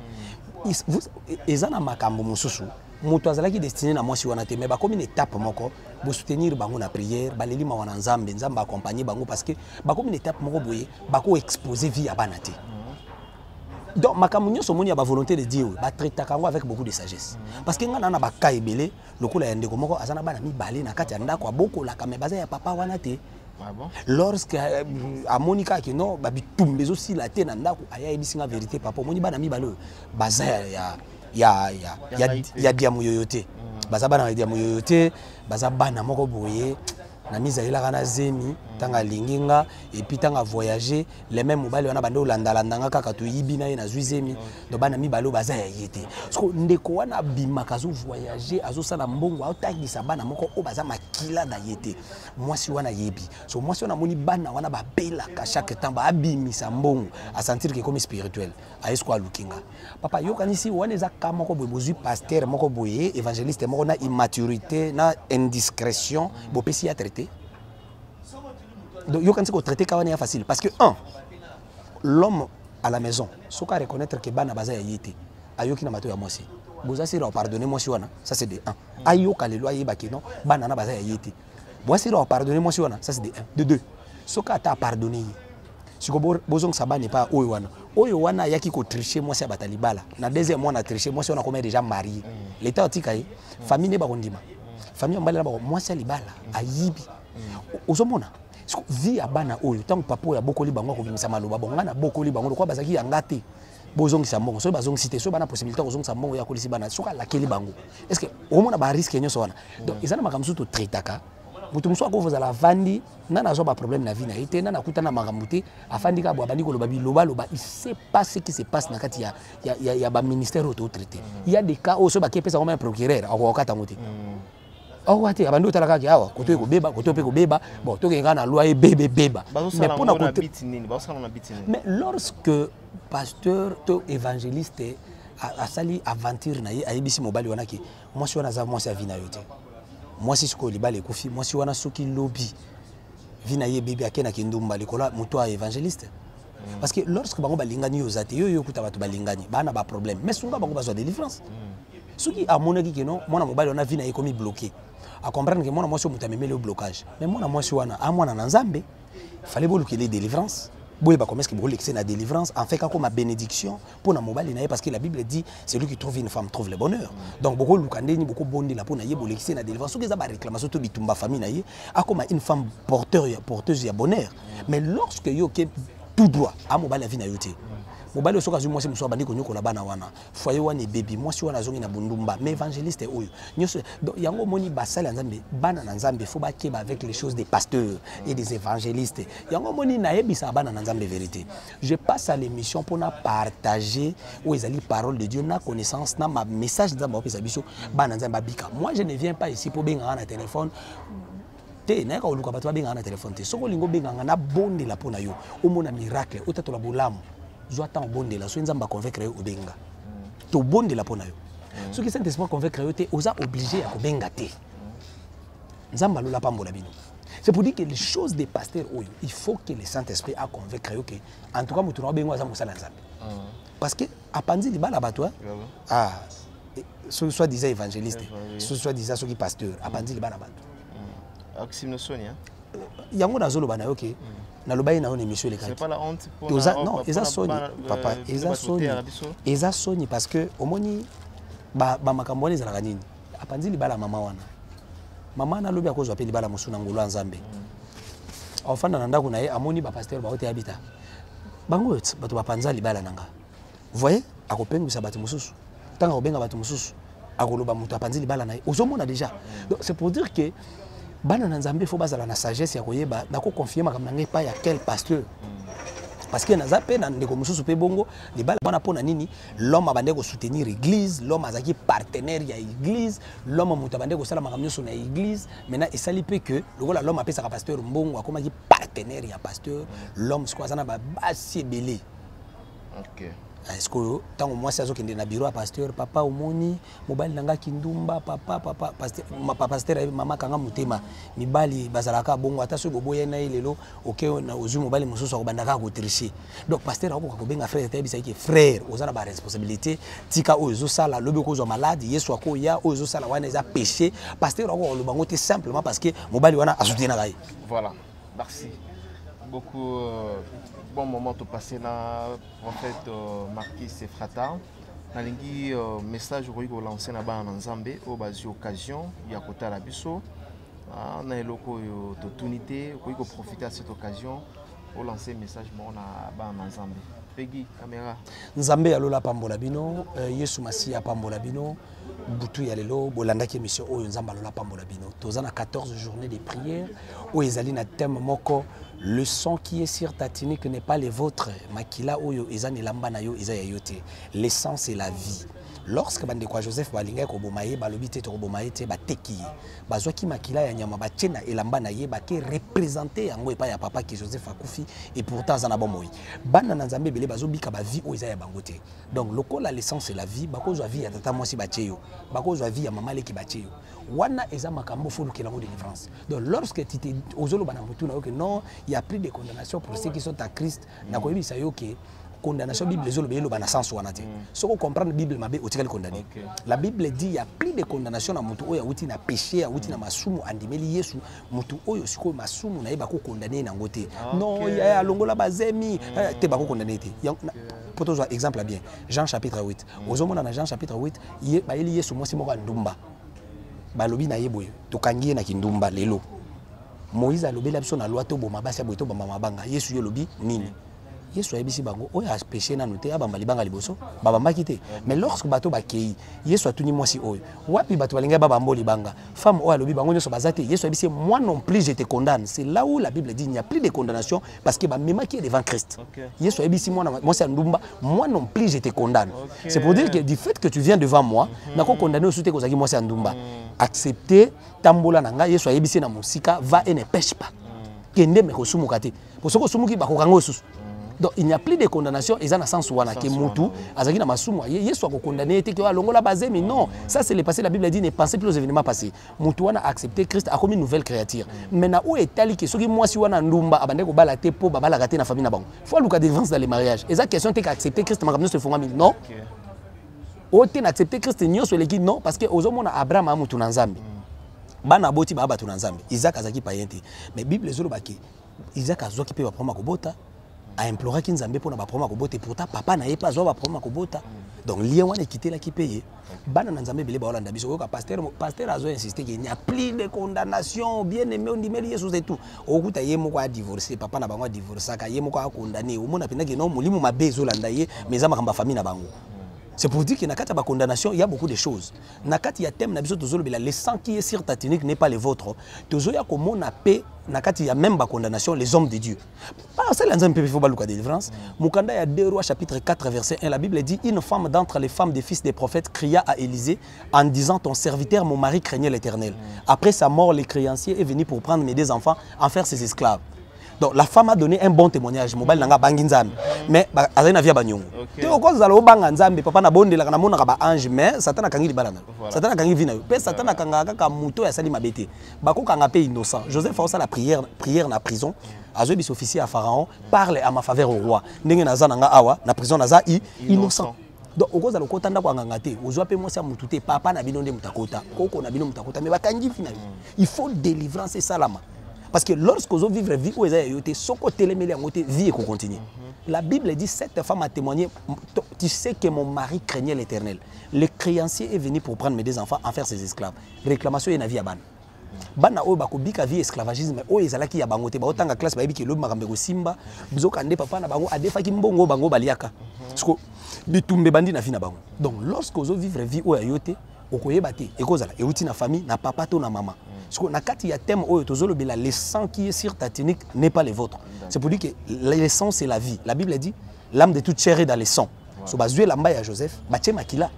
Eza na makambo mosusu. Moto azalaki destiné na mwasi wana te mais bakomi na étape moko bosoutenir bango na prière baleli mawa na nzambe nzambe akompagne bango parce que bakomi na étape moko boye bakoexpose vie ya bana te donc makambo nyonso omoni ya bavolonté de dieu batraitaka yango avec beaucoup de sagesse. Parce que ngai na na baka ebele lokola ya ndeko moko aza na bana mibale na kati ya ndako abokolaka me baza ya papa wana te. Ah bon? lorsque euh, amoni kaka non babitumba ezosila te na ndako aya ayebisi nga vérité papa omoni bana mibale oyo baza ya, ya, ya, ya, Ya ya, ngai te. te. Baza bana ya diamo yoyo te baza bana moko boye na mizalelaka na zemi ntango alingi nga epuis ntango avoyage le même mobali wana bande olandalandanga kaka toyibi na ye nazwi zemi do bana mibale oyo baza ya ye te parceke ndeko wana abimaka azovoyage azosala mbongo aotangisa bana moko oyo baza makila na ye te mwasi wana yebi so mwasi wana amoni bana wana babelaka chaque temps baabimisa mbongo asentir ke ekomi spirituel. Aye siko aluki nga papa yokanisi wana eza ka moko boye bozwi paster moko boye évangéliste moko na immaturité na indiscrétion bopesi ya traité yokanisi kotraité ka wana ya facile. Parce que un l'homme à la maison soki areconnaître ke bana baza ya ye te ayoki na bato ya mwasi boza siri apardonne mwasi wana ça c'est de un. Ayoka lelo ayeba ke non bana na baza ya ye te boasiri apardonne mwasi wana ça c'est de un. De deux soki ata apardonne ye siko bo- bozongisa bana epa oyo wana oyo wana ayaki kotriche mwasi ya bata libala. Na deuxième mwana triche mwasi wana akomi déjà marié leta otika ye famille nde bakondima famille ya mobali na bako mwasi ya libala ayibi ozomona Siko vi ya bana oyo ntango papa oyo abokoli bango akobimisa maloba bongo ngai nabokoli bango lokola bazalaki yanga te bozongisa mbongo. Soki bazongisi te soki bana possibilité ya kozongisa mbongo oyo akolisi bana soki alakeli bango est ce que omona bariske nyonso wana? Donc eza na makambo mosusu totretaka moto mosusu akoki kozala avandi nga nazwa baproblème na vie na ye te nga nakuta na makambo te afandi kaka bo abandi koloba bilobaloba il sait pas ce qui se passe na kati ya, ya, ya, ya baministère oyo totraité il y a des cas oyo soki baki epesa ngoma ya procureur akokokata yango te akoka te abandi otala kaka awa koto ekobeba koto mpe kobeba bon tokenge kaka na loi ebeba ebeba mais mpona mais lorsque pasteur to évangéliste asali aventure na ye ayebisi mobali wana ke mwasi wana aza mwasi avi na yo te. Mwasi sikoyo libala ekufi mwasi wana soki lobi vi na ye ebebi akendaki ndumba likolo ya moto ya évangéliste parce que lorsque bango balingani yo oza te yo yo okuta bato balingani baa na baproblème mais sunga bango bazwa délivrance soki amonaki keno mwana mobali wana vi na ye ekomi bloqué. Acomprendre ke mwana mwasi oyo moto amemeli yo blocage. Mais mwana mwasi wana amwana na nzambe fale bolukele délivrance boyeba comment est-ce que bolekise na délivrance? En fait kakoma bénédiction mpo na mobali na ye parce que la bible dit celui qui trouve une femme trouve le bonheur. Donc bokoluka ndeni bokobondela mpo na ye bolekise na délivrance. Soki eza baréclamation to bitumba famille na ye akoma une femme porteur porteuse ya bonheur. Mais lorsque yo oke tout droit a mobali avi na yo te mobali oyo soki azwi mwasi mosusu abandi konyokola bana wana. Foye wana ebebi mwasi wana azongi na bundumba. Mais évangéliste oyo. Nyonso yango omoni basali ya nzambe bana na nzambe fo bakeba avec les choses des pasteurs et des évangélistes. Yango omoni nayebisaka bana na nzambe vérité. Je passe à l'émission mpona partager oyo ezali parole de dieu na connaissance na ma message nzambe aopesa biso. Bana na nzambe babika moi je ne viens pas ici mpo bengaka na téléphone te nayaka koluka bato babengaka na telefone te. Soki olingi obenganga nabondela mpo na yo omona miracle otatola bolamu zwa obondela soki nzambe aconvaincre yo obenga. Tobondela mpo na yo. Soki saint esprit aconvaincre yo te oza obligé ya kobenga te. Nzambe alola pambola bino. C'est pour dire que les choses des pasteurs oyo il faut que le saint esprit aconvaincre yo ke en tout cas moto na obengo aza mosala ya nzambe. Parce que apanzi libala bato hein? Ah soki soit disant évangéliste soit disant soki pasteur apanzi libala bato? Yango nazoloba na yo ke naloba ye na yo na émission c'est elekaki. pas la honte mpona- Toza- non mpona eza soni bana- papa euh, eza soni eza soni parce que omoni ba- bamakambo wana ezalaka nini? Apanzi libala ya mama wana. Mama nalobi akozwa mpe libala mosusu na ngolo ya nzambe. Afanda na ndako na ye amoni bapaster baoteya bita. Bango eti bato bapanza libala na nga voye akopengwisa bato mosusu. Ntango akobenga bato mosusu akoloba moto apanzi libala na ye. Ozomona déjà. C'est pour dire que bana na nzambe fo bazala na sagesse ya koyeba. Nakoconfie makambo na ngai epai ya quel pasteur. Parce que naza mpe na ndeko mosusu mpe bongo libala wana mpo na nini? L'homme abandeki kosoutenir église l'homme azalaki partenaire ya église l'homme moto abandeki kosala makambo nyonso na église. Maintenant esali mpe ke lokola l'homme apesaka pasteur mbongo akomaki partenaire ya pasteur l'homme sikoyo aza na babasi ebele ceke ntango mwasi azokende na biro ya paster papa omoni mobali na nga kindumba papa papapaster ayebi mama kanga motema. Mibali bazalaka bongo ata soki boboya na ye lelo oke ozwi mobali mosusu akobanda kaka kotriche donc paster akokoka kobenga frère te ayebisaki frère oza na baresponsabilité tika oyo ezosala lobi okozwa malade yesu akoya oyo ezosala wana eza péché. Paster akokoka kolobango te simplement parce que mobali wana asoutenaka ye voilà. Merci. Beaucoup euh, bon moment de passer là, prophète euh, Marquis Efrata. nalingi euh, message okoki kolancer na bana na nzambe oyo bazwi occasion ya kotala biso Ah, na eloko oyo totuni te okoki koprofite ya cette occasion olancer message moko na bana na nzambe pegi caméra. Nzambe alola apambola bino eh, yesu masiya apambola bino butu ya lelo bolandaki émission oyo nzambe alola apambola bino. Toza na 14 journée de prière oyo ezali na thème moko le sang qui est sur ta tunique n'est pas le vôtre. Makila oyo eza na elamba na yo eza ya yo te. Le sang c'est la vie lorsque bandeko ya joseph balingaki koboma ye balobi te tokoboma ye te bateki ye. Bazwaki makila ya nyama na elamba na ye représente yango epai ya papa ke joseph akufi et pourtant aza na bomoi bana na nzambe ebele bazobika bavie oyo eza ya bango te. Donc lokola l'essence la vie bakozwa vie ya tata mwasi batie yo. Bakozwa vie ya mama leki batie yo. Wana eza makambo folukela yango délivrance donc lorsque ozoloba na motu na yo ke non il y a plus de condamnation pour ceux qui sont à christ nakoyebisa yo ke condamnation bible ezoloba eloba na sens wana te. Soki ocomprendre bible mabe otikali condamné la bible dit ya plus de condamnation na motu oyo awuti na péché awuti na masumu andimeli yesu. Motu oyo sikoyo masumu na ye bakokondane ye nango te. Non Ok. ya alongola bazemi. Eh, te bakokondane ye te. Po tozwa exemple ya bien. Jean chapitre 8 ozomona na jean chapitre 8 ye- bayeli yesu mwasi moko ya ndumba. Balobi na ye boye tokangi ye na kindumba lelo. Moïse alobeli biso na loi toboma basi ya boye tobamba mabanga. Yesu yo olobi nini yesu ayebisi bango oyo apeshe nanu te abamba libanga liboso babambaki te. Mais lorsque bato bakei yesu atuni mwasi oyo wapi bato balingai babamba libanga? Femme oyo alobi bango nyonso baza te yesu ayebisi ye, moi non plus je te condamne c'est là où la bible dit il n'y a plus de condamnation parce que bamemaki ye devant christ. Yesu ayebisi mwana mwasi ya ndumba moi non plus je te condamne c'est pour dire que du fait que tu viens devant moi nako condamné osu te kozalaki mwasi ya ndumba. Accepter tambola na ngai yesu ayebisi ye na mosika va et ne pêche pas. Kende me kosumuka te. Po soki osumuki bakokanga donc il n'y a plus de condamnation. Eza na sens wana ke mutu azalaki na masumu ye yesu akokondane te ke alongola bazemi. Non ça c'est le passé. La bible dit ne pensez plus aux événements passés. Mutu wana accepté christ akomi nouvelle créature. Mais na oyo etali ke? Soki mwasi wana ndumba abandaki kobala te mpo babalaka te na famille na bango. Fo aluka délivrance dans le mariage eza question te ke accepté christ makambo nyonso efongami non. Oyo te na accepté christ nyonso eleki non parce que ozomona abraham amutu na nzambe. Bana boti baa bato na nzambe. Isaac azalaki payen te. Mais bible ezolobaki isaac azwaki mpe baproma kobota aimploraki nzambe mpona baproma kobota. Et pourtant papa na ye mpe azwa baproma kobota. Donc lien wana ekitelaki mpe ye. Bana na nzambe ebele baolanda biso. Oyoka paster azo insiste ke n'y a plus de condamnation. Bien aimé ondimeli yesu et tout. Okuta ye moko adivorce papa na bango adivorcaka ye moko akondane omona mpenza ke no molimo mabe ezolanda ye mais eza makambo ya famille na bango C'est pour dire que dans la condamnation, il y a beaucoup de choses. Dans a thème, le sang qui est sur ta tunique n'est pas le vôtre. Toujours il y a comme on a paix, il y a même la condamnation, les hommes de Dieu. Pas ça, il faut pas de délivrance. Mukanda, il y a 2 rois, chapitre 4, verset 1. La Bible dit Une femme d'entre les femmes des fils des prophètes cria à Élisée en disant Ton serviteur, mon mari, craignait l'éternel. Après sa mort, les créanciers est venu pour prendre mes deux enfants, en faire ses esclaves. Donc la femme a donné un bon témoignage. Mobali nanga abangi nzambe. Mais azali na vie ya banyongo. Te okozala obanga nzambe papa nabondelaka namonaka baange mais satan akangi libala na yo. Satan akangi vi na yo. Mpe satan akangaka kaka moto oyo asali mabe te. Bakokanga mpe innocent. Joseph aosala prière, prière na prison. Azoyebisa officier ya pharaon parle à ma faveur au roi. Ndenge naza nanga awa na prison naza i innocent. donc okozala okota ndako anganga te. Ozwa mpe mwasi ya motu te papa na bino nde moto akota koko na bino moto akota mais bakangi vi na yo. Il faut délivrance esalama parce que lorsque vous vivre vie où eza ya yo te soki otelemeli yango te vie ekocontinue la bible dit cette femme a témoigné tu sais que mon mari craignait l'éternel. Le créancier est venu pour prendre mes deux enfants en faire ses esclaves. Réclamation na vie ya bana bana oyo bakobika vie esclavagisme oyo ezalaki ya bango te baotanga classe bayebi ke elobi makambo ekosimba. Bizoka nde papa na bango adefaki mbongo oyo bango baliaka. Siko bitumba ebandi na vie na bango. Donc lorsque ozovivre vie oyo ya yo te okoyeba te ekozala euti na famille na papa to na mama siko na kati ya thème oyo tozolobela le sang qui est sur ta tunique n'est pas le vôtre c'est pour dire que le sang c'est la vie la bible dit l'âme de toute chair est dans le sang so bazwi elamba ya joseph batie makila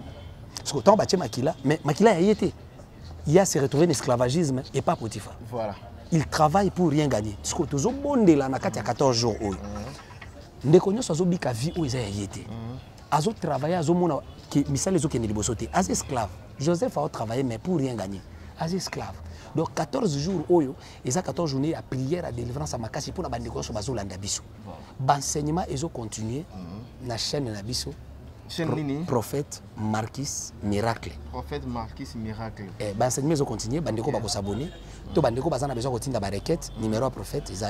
siko ntango batie makila mais makila ye te il a se retrouvé en esclavagisme et pas Potiphar. Voilà. Il travaille pour rien gagner. Ce que tu bondela na kati ya 14 jours oyo. Ndeko nyonso azobika vie oyo eza ya ye te. Azotravaille azomona misala ezokende liboso te. Aza esclave. Joseph aotravaille mais pour rien gagner. Aza esclave. Donc 14 jours oyo eza 14 journées ya prière ya délivrance ya makasi mpona bandeko nyonso bazolanda biso. Baenseignement ezocontinue na chaîne na biso. Prophète Marquis Miracle. Prophète Marquis Miracle. eh, baenseignement ezocontinue bandeko bakosabone to bandeko baza na besoin kotinda barequête numéro ya prophète eza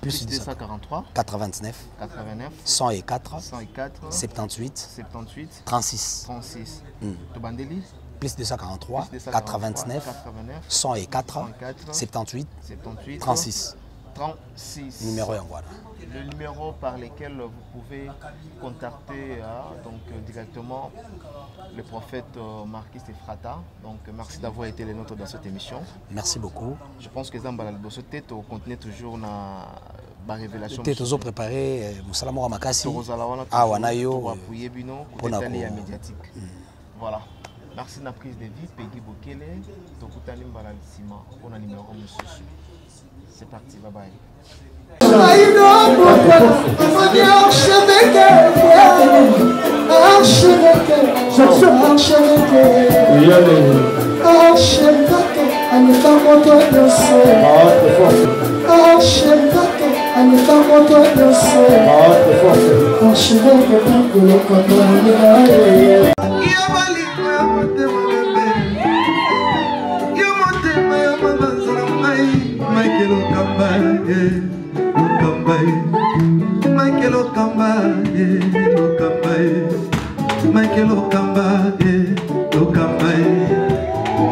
Plus plus 200. 243 89 89 104 104 78 78 36 36. Mm. Tobandeli plus 243 Plus 243, 89 89 104 104 78 78 36 36. numéro wana Le numéro par lequel vous pouvez contacter euh, donc, euh, directement le prophète euh, Marquis Efrata. Donc euh, merci d'avoir été le nôtre dans cette émission. merci beaucoup Je pense que Zambala Liboso Tete continue toujours ba révélation. te tozoprépare eh, mosala moko ya makasi Tozala wana awa na yo toujours appuyer bino mpona kotali ya ko- médiatique. Voilà. merci na prise de vie pegi bokele. Tokutani mbala nsima mpona nimero mosusu c'est parti babaye Archevêque, à ne pas monter de sol. Archevêque, alukangoko nyonso ashireke takolokotolea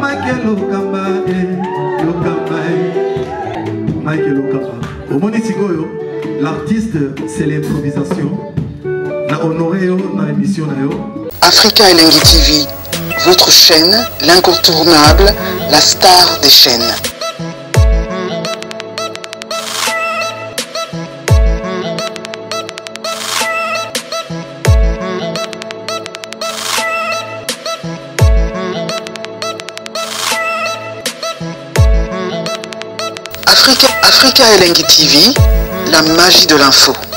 Michael Okamba, Michael Okamba. Lokamba ye sikoyo l'artiste c'est l'improvisation na honore yo Africa Elengi TV, votre chaîne, l'incontournable, la star des chaînes. Africa, Elengi TV, la magie de l'info.